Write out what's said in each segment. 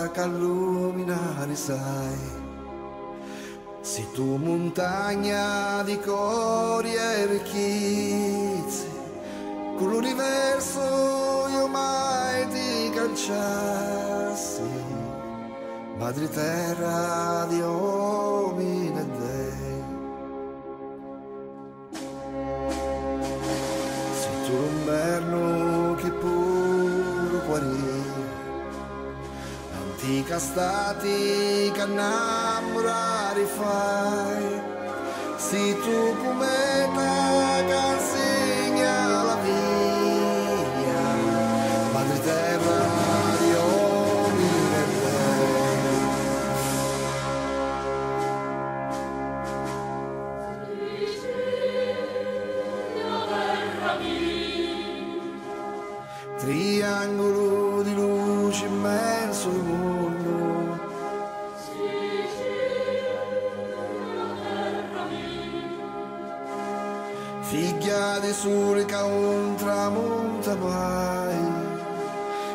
risata che illuminare sai. Si tu montagna di cori e ricchezze, con l'universo io mai ti canciassi, madre terra antica stati che innamorare fai, si tu cometa che insegna la via, madre terra di uomini e dei. Triangolo Figlia di sole che un tramonta mai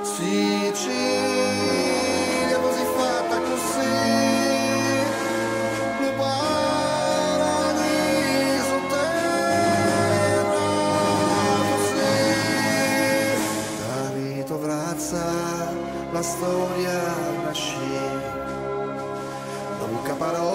Sicilia così fatta così. La storia nasce Da bocca parole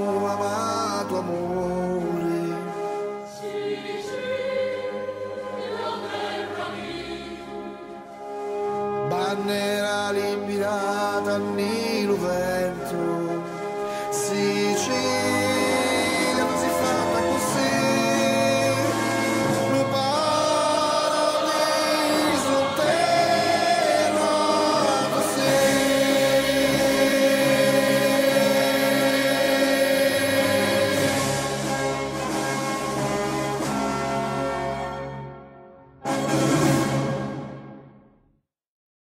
bandiera liberata anni